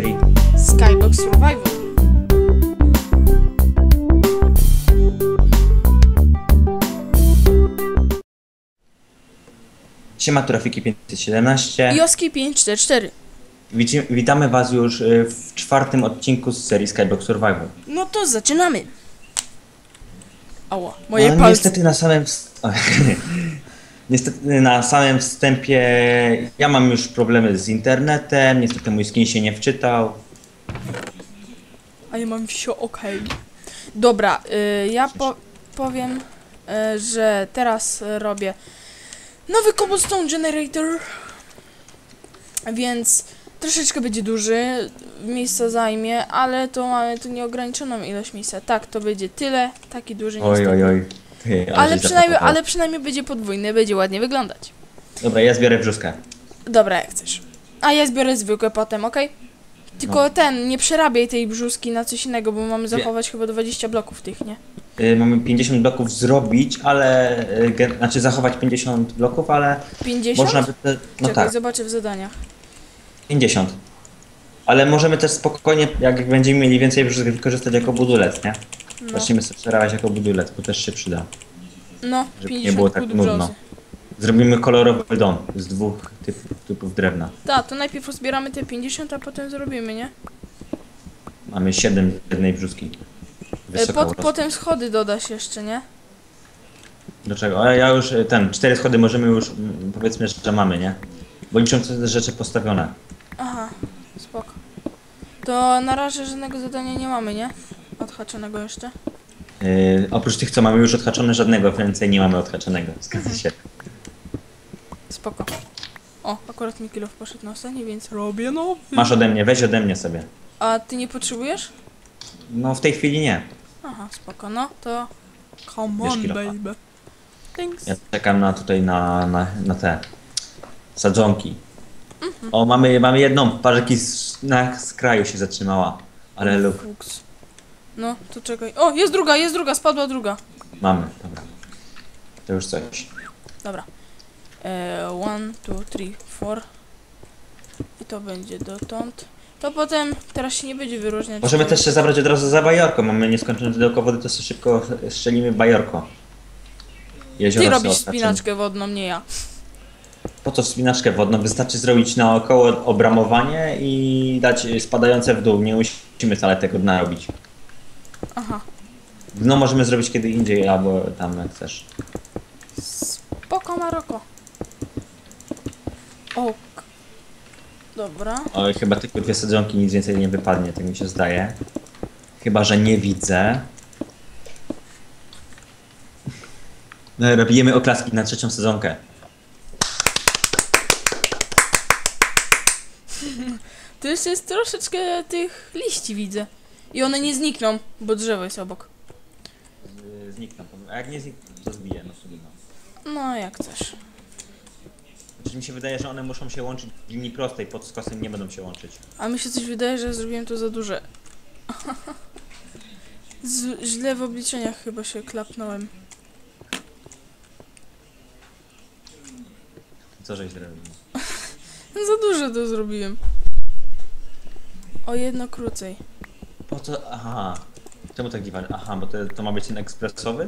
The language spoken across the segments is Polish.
Serii. Skybox Survival. Siema Trafiki 517. Joski 544. Wici- Witamy Was już y, w czwartym odcinku z serii Skybox Survival. No to zaczynamy. Ała, moje no, palce. niestety na samym Niestety na samym wstępie ja mam już problemy z internetem, niestety mój skin się nie wczytał. A ja mam wsio okej. Dobra, y, ja po powiem, y, że teraz robię nowy cobblestone generator. Więc troszeczkę będzie duży, miejsca zajmie, ale to mamy tu nieograniczoną ilość miejsca. Tak, to będzie tyle, taki duży Oj, niestety. oj, oj. Ale przynajmniej, ale przynajmniej będzie podwójny, będzie ładnie wyglądać. Dobra, ja zbiorę brzuskę. Dobra, jak chcesz. A ja zbiorę zwykłe potem, okej? Tylko No. ten, nie przerabiaj tej brzuski na coś innego, bo mamy zachować chyba 20 bloków tych, nie? Y, mamy 50 bloków zrobić, ale... y, ge- znaczy zachować 50 bloków, ale 50? można by... Te, no Czekaj, tak, zobaczę w zadaniach. 50. Ale możemy też spokojnie, jak będziemy mieli więcej brzuszek, wykorzystać jako budulec, nie? No, Zaczniemy sobie przerabiać jako budulec, bo też się przyda. no Żeby 50 nie było tak nudno. brzozy. Zrobimy kolorowy dom z dwóch typów, typów drewna. Tak, to najpierw uzbieramy te 50, a potem zrobimy, nie? Mamy 7 jednej brzuski. E, urosła. potem schody dodasz jeszcze, nie? Do czego? A ja już y, ten, cztery schody możemy już, powiedzmy, że mamy, nie? Bo liczą te rzeczy postawione. Aha, spoko. To na razie żadnego zadania nie mamy, nie? Odhaczonego jeszcze. Yy, oprócz tych, co mamy już odhaczone, żadnego więcej nie mamy odhaczonego. Zgadza się. Spoko. O, akurat mi kilof poszedł na ostatni, więc robię no. Masz ode mnie, weź ode mnie sobie. A ty nie potrzebujesz? No w tej chwili nie. Aha, spoko, no to come on, baby. Thanks. Ja czekam na tutaj na, na, na te sadzonki. O, mamy, mamy jedną, parę jaki z, na skraju się zatrzymała. Ale luk, Fuks. No, to czekaj. O, jest druga, jest druga, spadła druga. mamy, dobra. To już coś. Dobra. E, one, two, three, four. I to będzie dotąd. To potem, teraz się nie będzie wyróżniać. Możemy też się zabrać od razu za bajorko. Mamy nieskończone pudełko wody, to sobie szybko strzelimy bajorko. Jezioro Ty robisz spinaczkę wodną, nie ja. Po co spinaczkę wodną? Wystarczy zrobić naokoło obramowanie i dać spadające w dół. Nie musimy wcale tego dna robić. Aha. Dno możemy zrobić kiedy indziej, albo tam jak chcesz. Spoko Maroko. Ok. Dobra. Oj, chyba tylko dwie sadzonki, nic więcej nie wypadnie, tak mi się zdaje. Chyba, że nie widzę. No, robimy oklaski na trzecią sezonkę. Tu jeszcze jest troszeczkę tych liści widzę. I one nie znikną, bo drzewo jest obok. Z- Znikną. A jak nie znikną, to zbiję, no sobie no. No, jak chcesz. Znaczy mi się wydaje, że one muszą się łączyć w linii prostej, pod skosem nie będą się łączyć. A mi się coś wydaje, że zrobiłem to za duże. Z, źle w obliczeniach chyba się klapnąłem. Co żeś zrobił? Za duże to zrobiłem. O jedno krócej. Po co? Aha. Czemu tak dziwne? Aha, bo to, to ma być ten ekspresowy?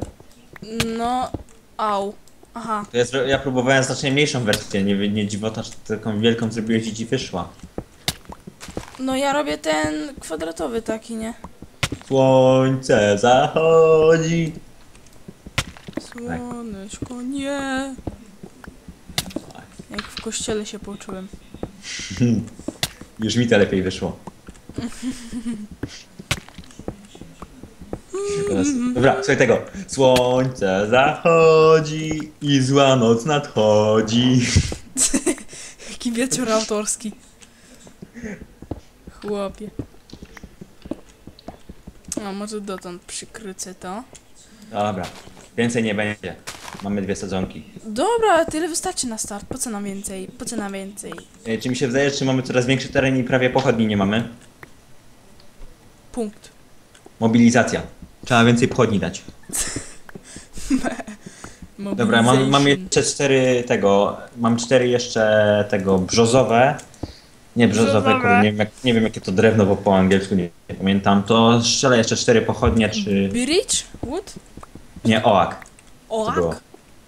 No, au. Aha, To ja, zro- ja próbowałem znacznie mniejszą wersję, nie, nie dziwota, że taką wielką zrobiłeś i ci wyszła. no ja robię ten kwadratowy taki, nie? Słońce zachodzi. Słoneczko, nie. Jak w kościele się poczułem. Już mi to lepiej wyszło. Teraz- Dobra, słuchaj tego. Słońce zachodzi i zła noc nadchodzi. Jaki wieczór autorski. Chłopie. A może dotąd przykrycę to. Dobra, więcej nie będzie. Mamy dwie sadzonki. Dobra, tyle wystarczy na start. Po co nam więcej? Po co nam więcej? E, Czy mi się wydaje, czy mamy coraz większy teren i prawie pochodni nie mamy? Punkt. Mobilizacja. Trzeba więcej pochodni dać. Dobra, mam, mam jeszcze cztery tego, mam cztery jeszcze tego brzozowe Nie, brzozowe, Brzozowe. kurde, nie wiem, jak, nie wiem jakie to drewno, bo po angielsku nie, nie pamiętam. To strzelę jeszcze cztery pochodnie, czy... Bridge? Wood? Nie, oak. Oak?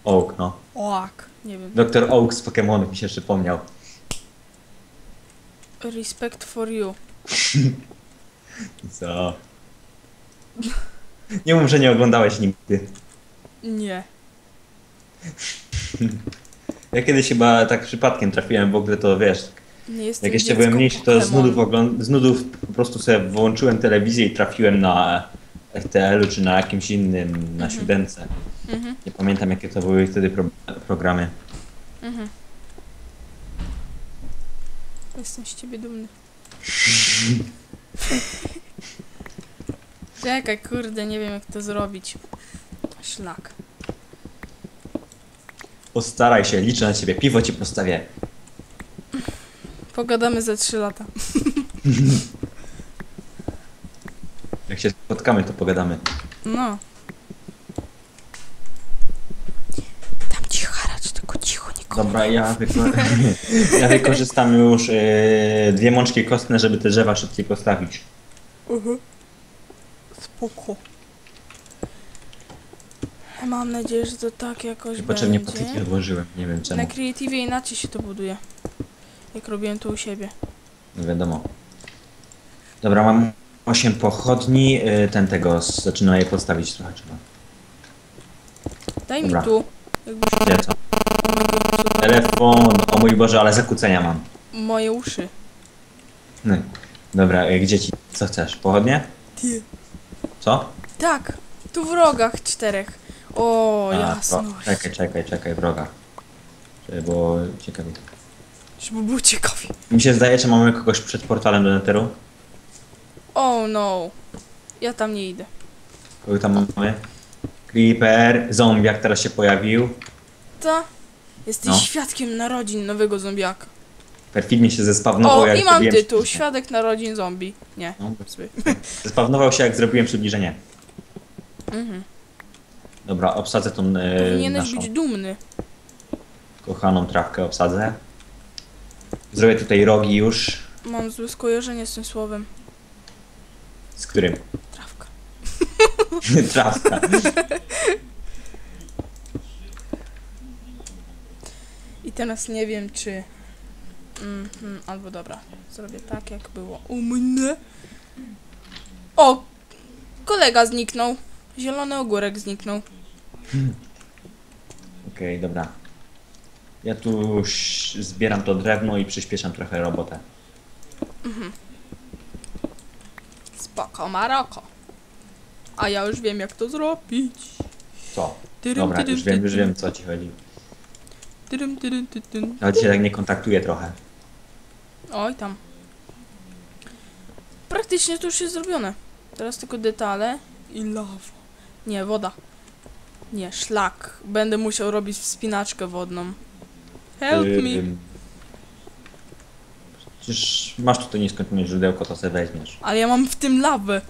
Oak, no. Oak. Nie wiem. Doktor Oak z Pokemonów mi się przypomniał. Respect for you. Co? Nie mów, że nie oglądałeś nigdy. Nie. Ja kiedyś chyba tak przypadkiem trafiłem w ogóle, to wiesz, Nie jestem jak jeszcze byłem mniejszy, to z nudów, ogląd- z nudów po prostu sobie włączyłem telewizję i trafiłem na RTL-u czy na jakimś innym, na siódemce. Mhm, Nie pamiętam jakie to były wtedy pro programy. mhm. Jestem z ciebie dumny. Czekaj, kurde, nie wiem jak to zrobić. Szlak. Postaraj się, liczę na ciebie, piwo ci postawię. Pogadamy za 3 lata. Jak się spotkamy, to pogadamy. No. Tam ci haracz, tylko cicho, nikogo. Dobra, ja, wyko ja wykorzystam już yy, dwie mączki kostne, żeby te drzewa szybciej postawić. Mhm. Mam nadzieję, że to tak jakoś Niepotrzebnie będzie. patyki odłożyłem, nie wiem czemu. Na Creative inaczej się to buduje. Jak robiłem to u siebie. Nie wiadomo. Dobra, mam 8 pochodni, yy, ten tego, z- zaczyna je postawić trochę trzeba. Daj Dobra. mi tu. Jakbyś Gdzie co? Telefon, o mój Boże, ale zakłócenia mam. moje uszy. Ny. Dobra, yy, gdzie ci, co chcesz? Pochodnie? Ty. Co? Tak, tu w rogach czterech. O, A, jasno. to- Czekaj, czekaj, czekaj, wroga. Żeby było ciekawie. Żeby było ciekawie. Mi się zdaje, że mamy kogoś przed portalem do Netheru. Oh no. Ja tam nie idę. Kogo tam mamy? Creeper, zombiak teraz się pojawił. Ta. Jesteś No. świadkiem narodzin nowego zombiaka. Perfidnie się zespawnował, o, jak i mam tytuł. Świadek narodzin zombie. Nie. No, Zły. zespawnował się, jak zrobiłem przybliżenie. Mhm. Dobra, obsadzę tą e, Powinieneś naszą być dumny. kochaną trawkę, obsadzę. Zrobię tutaj rogi już. Mam złe skojarzenie z tym słowem. Z którym? Trawka. Trawka. I teraz nie wiem, czy... Mhm, albo dobra. Zrobię tak, jak było u mnie. O! Kolega zniknął. Zielony ogórek zniknął. Okej, dobra. Ja tu zbieram to drewno i przyspieszam trochę robotę. Spoko, Maroko. A ja już wiem, jak to zrobić. Co? Dobra, już wiem, już wiem, co ci chodzi. Tyrym, tyrym, tyrym. Ale się tak nie kontaktuję trochę. Oj tam. Praktycznie to już jest zrobione. Teraz tylko detale i lawa. Nie, woda. Nie, szlak. Będę musiał robić wspinaczkę wodną. Help me. Ym, Przecież masz tutaj nieskończone źródełko, to sobie weźmiesz. Ale ja mam w tym lawę.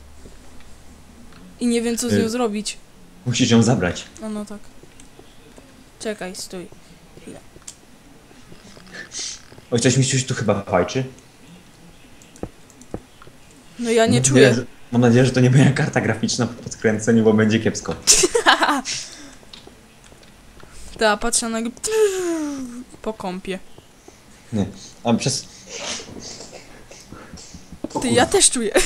I nie wiem co z nią Y. zrobić. Musisz ją zabrać. No, no tak. Czekaj, stój. Oj, coś mi coś tu chyba fajczy. No ja nie Mam czuję. nadzieję, że- Mam nadzieję, że to nie moja karta graficzna po podkręceniu, bo będzie kiepsko. Ta, patrzę na... Po kąpie. Nie. A przez... Ty, ja też czuję.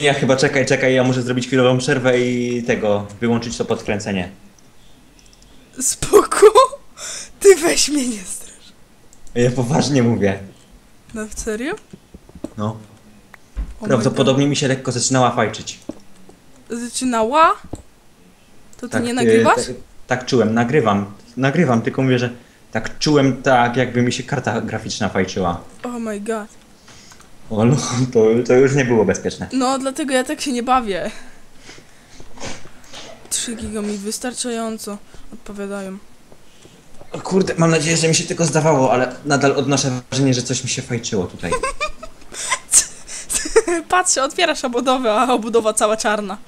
Ja chyba czekaj, czekaj, ja muszę zrobić chwilową przerwę i tego, wyłączyć to podkręcenie. Spoko. Ty weź mnie nie. Ja poważnie mówię. No serio? No. Oh Prawdopodobnie mi się lekko zaczynała fajczyć. Zaczynała? To ty nie y, nagrywasz? tak- tak czułem, nagrywam. Nagrywam, tylko mówię, że tak czułem tak, jakby mi się karta graficzna fajczyła. Oh my god. O, no, to, to już nie było bezpieczne. No, dlatego ja tak się nie bawię. 3 giga mi wystarczająco odpowiadają. Kurde, mam nadzieję, że mi się tylko zdawało, ale nadal odnoszę wrażenie, że coś mi się fajczyło tutaj. Patrzę, otwierasz obudowę, a obudowa cała czarna.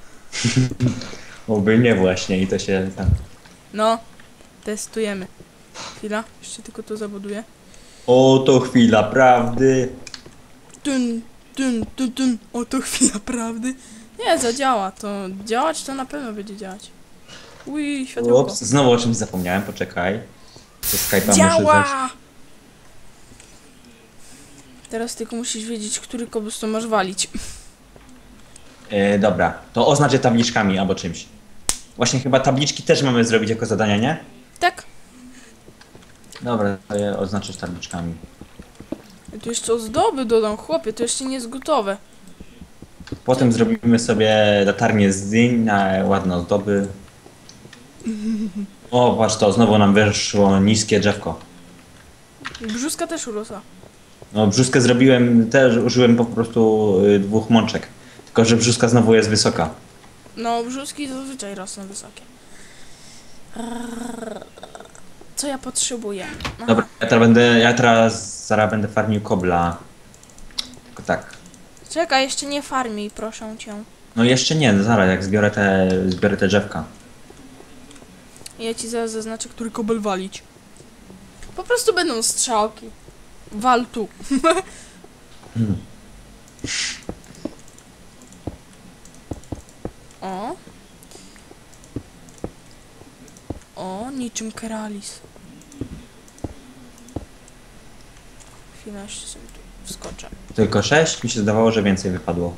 Oby nie właśnie i to się tam... No, testujemy. Chwila, jeszcze tylko to zabuduję. Oto chwila prawdy. Tun, tun, tun, tun. Oto chwila prawdy. Nie, zadziała. To działać to na pewno będzie działać. Uj, światełko. Ups, znowu o czymś zapomniałem, poczekaj. To Skype'a muszę Działa! zejść. Teraz tylko musisz wiedzieć, który cobblestone masz walić. E, dobra, to oznaczę tabliczkami albo czymś. Właśnie chyba tabliczki też mamy zrobić jako zadania, nie? Tak? Dobra, to je oznaczysz tabliczkami. Ja tu jeszcze ozdoby dodam, chłopie, to jeszcze nie jest gotowe. Potem zrobimy sobie latarnię z dyń na ładne ozdoby. O, patrz to, znowu nam wyszło niskie drzewko. Brzuska też urosła. No, brzuskę zrobiłem, też użyłem po prostu y, dwóch mączek. Tylko, że brzuska znowu jest wysoka. No, brzuski zazwyczaj rosną wysokie. Co ja potrzebuję? Aha. Dobra, ja teraz będę, ja teraz zaraz będę farmił kobla. Tylko tak. Czekaj, jeszcze nie farmij, proszę cię. No jeszcze nie, no zaraz, jak zbiorę te, zbiorę te drzewka. Ja ci zaraz zaznaczę, który kobel walić. Po prostu będą strzałki. Wal tu. O. O, niczym Keralis. Chwilę, jeszcze sobie tu wskoczę. Tylko sześć? Mi się zdawało, że więcej wypadło.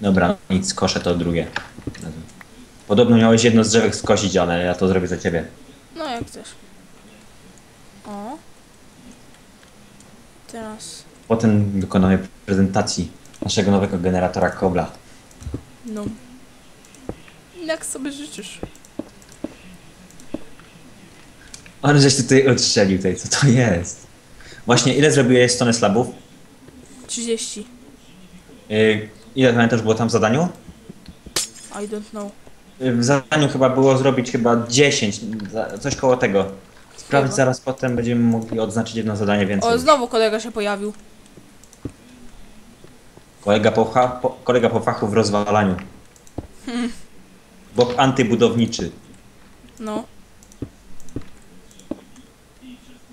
Dobra, nic, koszę to drugie. Podobno miałeś jedno z drzewek skosić, ale ja to zrobię za ciebie. No, jak chcesz. O. Teraz. Potem dokonamy prezentacji naszego nowego generatora kobla. No. Jak sobie życzysz? Ale żeś tutaj odstrzelił tutaj, co to jest? Właśnie, ile zrobiłeś stronę slabów? 30. Yy, ile pamiętasz było tam w zadaniu? I don't know. W zadaniu chyba było zrobić chyba 10, za- coś koło tego. Sprawdź Chyba. zaraz potem, będziemy mogli odznaczyć jedno zadanie więcej. O, znowu kolega się pojawił. Kolega po, fa- po, kolega po fachu w rozwalaniu. Bob antybudowniczy. No.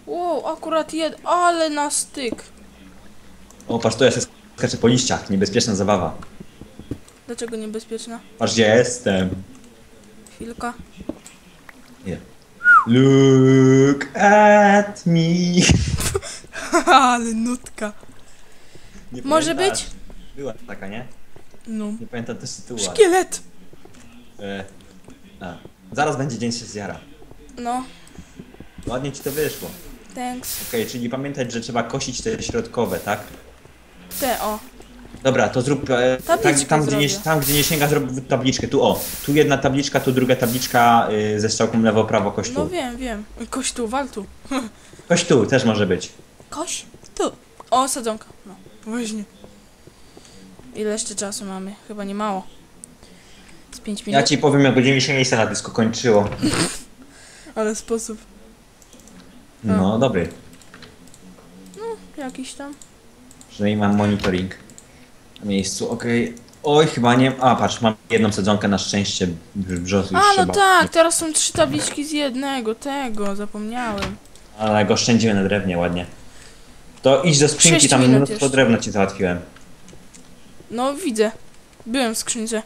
Wow, akurat jed... Ale na styk. O, patrz, to jest skacze po liściach, niebezpieczna zabawa. Dlaczego niebezpieczna? Patrz, gdzie jestem. Chwilka. Nie. Look at me. ale nutka. Nie Może pamiętasz? być? Była taka, nie? No. Nie pamiętam też ale- Szkielet! E, a. Zaraz będzie dzień się zjara. No, Ładnie ci to wyszło. thanks. Okej, czyli pamiętać, że trzeba kosić te środkowe, tak? Te, o. Dobra, to zrób e, tak, tam, gdzie nie, tam, gdzie nie sięga, zrób tabliczkę. Tu o, tu jedna tabliczka, tu druga tabliczka y, ze strzałką lewo, prawo, kość tu. No wiem, wiem. Koś tu, wal tu. Kość tu też może być. Koś tu. O, sadzonka. No, właśnie. Ile jeszcze czasu mamy? Chyba nie mało. Z 5 minut. Ja ci powiem, jak będzie mi się miejsce na dysku kończyło. Ale sposób No, dobry. jakiś tam. Przynajmniej mam monitoring miejscu, okej. Oj, chyba nie. A, patrz, mam jedną sadzonkę na szczęście. Brzos już A, no tak, teraz są trzy tabliczki z jednego, tego, zapomniałem. Ale go szczędziłem na drewnie ładnie. To idź do skrzynki, Sześć tam minut mnóstwo jeszcze. drewna ci załatwiłem. No, widzę. Byłem w skrzynce.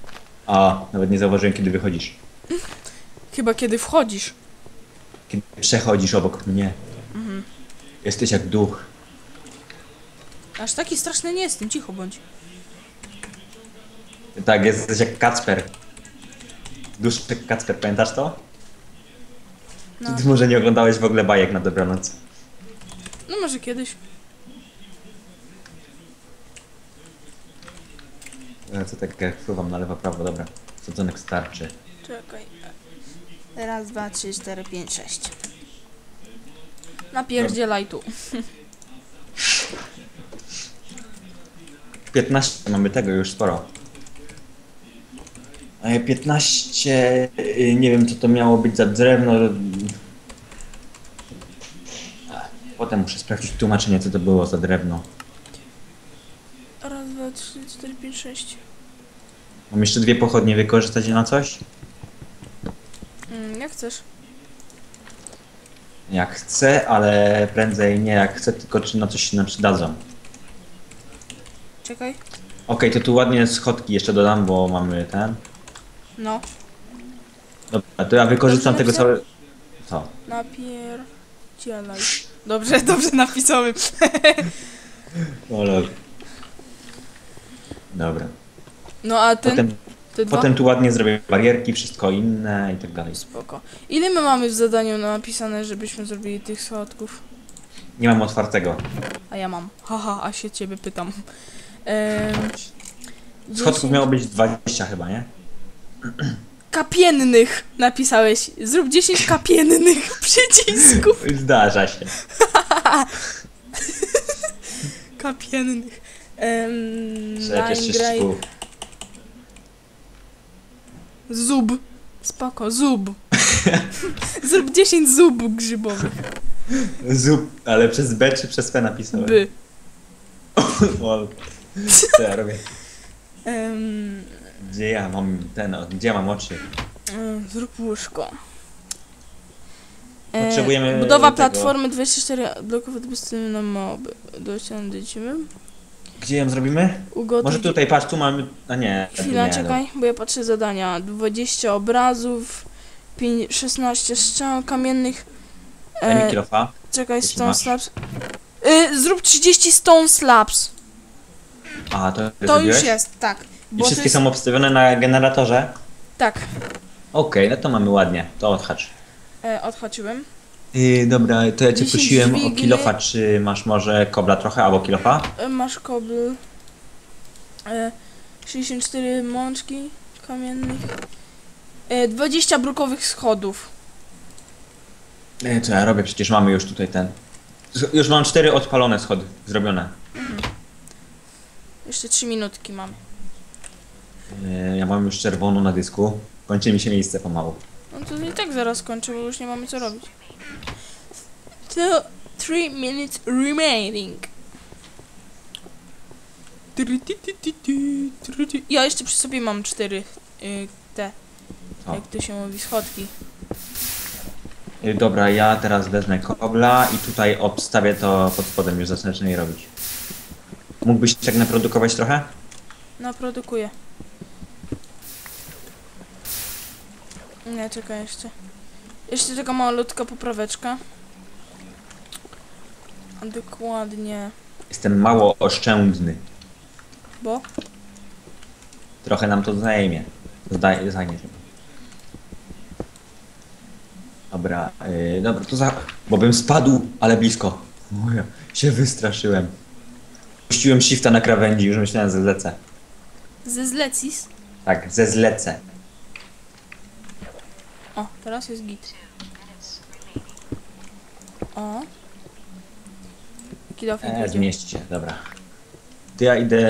A, nawet nie zauważyłem, kiedy wychodzisz. Chyba kiedy wchodzisz. Kiedy przechodzisz obok mnie. Mhm. Jesteś jak duch. Aż taki straszny nie jestem, cicho bądź. Tak, jesteś jak Kacper. Duszek Kacper, pamiętasz to? No, Ty może nie oglądałeś w ogóle bajek na dobranoc. no może kiedyś. Ja to tak jak wpływam na lewo, prawo, dobra. Sadzonek starczy. Czekaj. Raz, dwa, trzy, cztery, pięć, sześć. Napierdzielaj tu. 15 mamy tego już sporo. A 15, y, nie wiem co to miało być za drewno. Ach, Potem muszę sprawdzić tłumaczenie co to było za drewno. Raz, dwa, trzy, cztery, pięć, sześć. Mam jeszcze dwie pochodnie wykorzystać na coś? Mm, jak chcesz. Jak chcę, ale prędzej nie jak chcę, tylko czy na coś się nam przydadzą. Czekaj. Okej, to tu ładnie schodki jeszcze dodam, bo mamy ten. No. Dobra, to ja wykorzystam Dobrze tego całego... Co? Napierdzielaj. Dobrze, dobrze napisałem. O, lol. Dobra. No a ten, Potem, te dwa? potem tu ładnie zrobię barierki, wszystko inne i tak dalej. Spoko. Ile my mamy w zadaniu napisane, żebyśmy zrobili tych schodków? Nie mam otwartego. A ja mam. Haha, a się ciebie pytam. Ehm, Schodków 10 miało być 20 chyba, nie? Kapiennych napisałeś. Zrób 10 kapiennych przycisków. Zdarza się. Kapiennych. Um. Zub. Spoko, zub. Zrób 10 zub grzybowych. Zup, ale przez B czy przez P napisałem? By. O, Co ja robię? Em, Gdzie ja mam ten, gdzie ja mam oczy? em, zrób łóżko. E, Potrzebujemy Budowa tego. platformy 24 bloków odbysty na moby. Dociągnięcimy. Gdzie ją zrobimy? Ugotuj. Może tutaj, patrz, tu mamy... A nie. Chwila, nie, czekaj, bo ja patrzę zadania. 20 obrazów, pięć- 16 strzał kamiennych. E, czekaj, Jeśli stone masz. slabs. Y, zrób 30 stone slabs. A, to, To już jest, tak. I wszystkie jest, są obstawione na generatorze? Tak, Okej, no to mamy ładnie. To odhacz. e, odhaczyłem. Yy, dobra, to ja cię 10 prosiłem o kilofa, czy masz może kobla trochę, albo kilofa? E, masz kobl. E, 64 mączki kamiennych. E, 20 brukowych schodów. Yy, co ja robię? Przecież mamy już tutaj ten... Już mam cztery odpalone schody zrobione. Jeszcze 3 minutki mam. Yy, ja mam już czerwoną na dysku. Kończy mi się miejsce pomału. No to i tak zaraz kończę, bo już nie mamy co robić. So, 3 minutes remaining. Ja jeszcze przy sobie mam cztery y, te, O. jak to się mówi, schodki. Yy, dobra, ja teraz wezmę kobla i tutaj obstawię to pod spodem, już zaczynę robić. Mógłbyś tak naprodukować trochę? No, Nie, czekaj jeszcze. Jeszcze taka malutka popraweczka. Dokładnie. Jestem mało oszczędny. Bo? Trochę nam to zajmie. Zdaje, zajmie się. Dobra, yy, dobra, to za... Bo bym spadł, ale blisko. Moja, się wystraszyłem. Puściłem shifta na krawędzi, już myślałem, że zlecę. Ze zlecis. Tak, ze zlecę. O, teraz jest git. O. Kilof E, się, dobra. To ja idę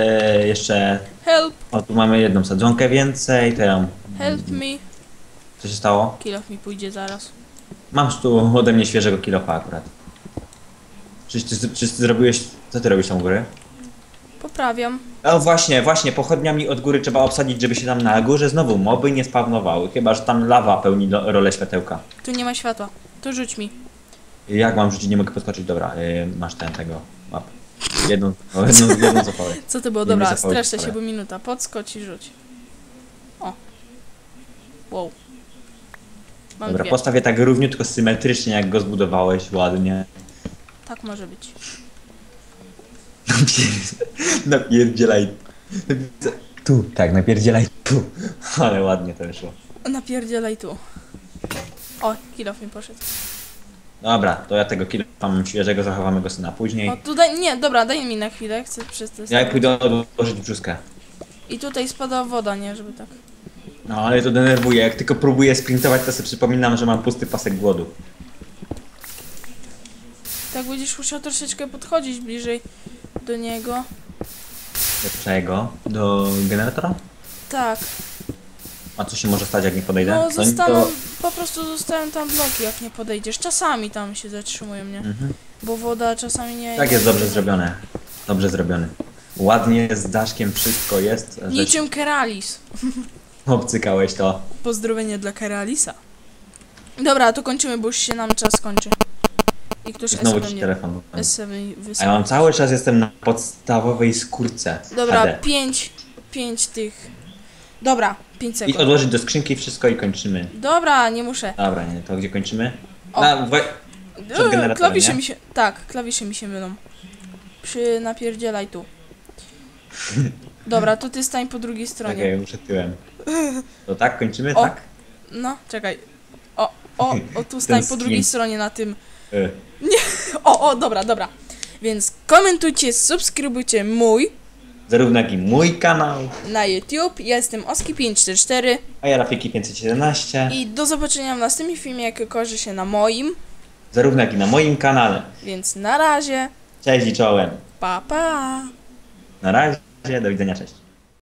jeszcze... Help, O, tu mamy jedną sadzonkę więcej, to ja... help me. Co się stało? Kilof mi pójdzie zaraz. Mam tu ode mnie świeżego kilofa akurat. Czyś ty, czy ty zrobiłeś... Co ty robisz tam u góry? Poprawiam. O właśnie, właśnie, pochodniami od góry trzeba obsadzić, żeby się tam na górze znowu moby nie spawnowały, chyba że tam lawa pełni lo- rolę światełka. Tu nie ma światła. To rzuć mi. Jak mam rzucić, nie mogę podskoczyć, dobra, yy, masz ten, tego, łap. Jedną, jedną, jedną zapałę. Co to było? Dobra, zapowiedź, streszczę się, bo minuta. Podskocz i rzuć. O. Wow. Mam Dobra, dwie. postawię tak równiutko, symetrycznie, jak go zbudowałeś, ładnie. Tak może być. Napier- Napierdzielaj. Tu, tak, napierdzielaj tu. Ale ładnie to wyszło. Napierdzielaj tu. O, kilof mi poszedł. Dobra, to ja tego kilo mam świeżego, zachowamy go sobie na później. O, tutaj, nie, dobra, daj mi na chwilę, chcę przetestować. Ja pójdę odłożyć brzuskę. I tutaj spada woda, nie, żeby tak. No ale to denerwuje, jak tylko próbuję sprintować, to sobie przypominam, że mam pusty pasek głodu. Tak będziesz musiał troszeczkę podchodzić bliżej do niego. Do czego? Do generatora? Tak. A co się może stać, jak nie podejdę? No, zostaną, to- po prostu zostają tam bloki, jak nie podejdziesz. Czasami tam się zatrzymują, nie? Mhm. Bo woda czasami nie... Tak jest dobrze zrobione. Dobrze zrobione. Ładnie, z daszkiem wszystko jest. Niczym Keralis. Obcykałeś to. Pozdrowienie dla Keralisa. Dobra, to kończymy, bo już się nam czas kończy. I ktoś Znowu S7 ci telefon. S7 A ja mam cały czas jestem na podstawowej skórce. Dobra, HD. 5, 5 tych... Dobra, 5 Idź sekund. odłożyć do skrzynki wszystko i kończymy. Dobra, nie muszę. Dobra, nie, to gdzie kończymy? O. Na, we, generatorem, klawisze nie? mi się... Tak, klawisze mi się mylą. Przy napierdzielaj tu. Dobra, to ty stań po drugiej stronie. czekaj, muszę tyłem. To tak, kończymy, O. tak? No, czekaj. O, o, o tu stań po drugiej stronie na tym. Y. O, o, dobra, dobra. Więc komentujcie, subskrybujcie mój Zarówno jak i mój kanał, na YouTube. Ja jestem Oski544 a ja Rafiki 517. i do zobaczenia w następnym filmie, jak okaże się na moim. Zarówno jak i na moim kanale. Więc na razie. Cześć i czołem. Pa, pa. Na razie, do widzenia, cześć.